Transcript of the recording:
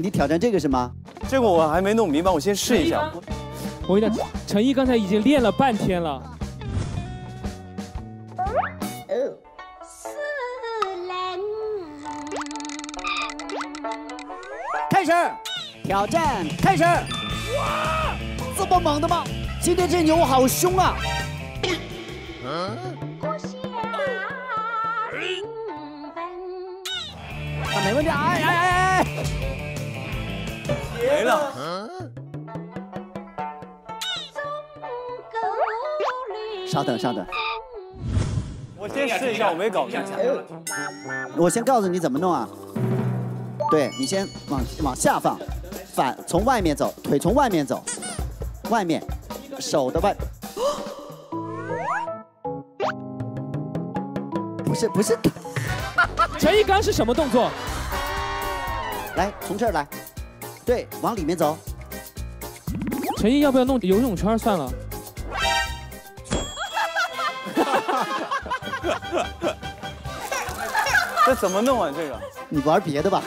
你挑战这个是吗？这个我还没弄明白，我先试一下。我跟你讲，陈毅刚才已经练了半天了。开始，挑战开始。哇，这么猛的吗？今天这牛好凶啊！啊，没问题。哎哎哎哎！稍等稍等，我先试一下，我没搞明白。我先告诉你怎么弄啊。对你先往往下放，反从外面走，腿从外面走，外面，手的外，不是不是，陈一刚是什么动作？来从这儿来，对，往里面走。陈毅要不要弄游泳圈算了？这怎么弄啊？这个？你玩别的吧。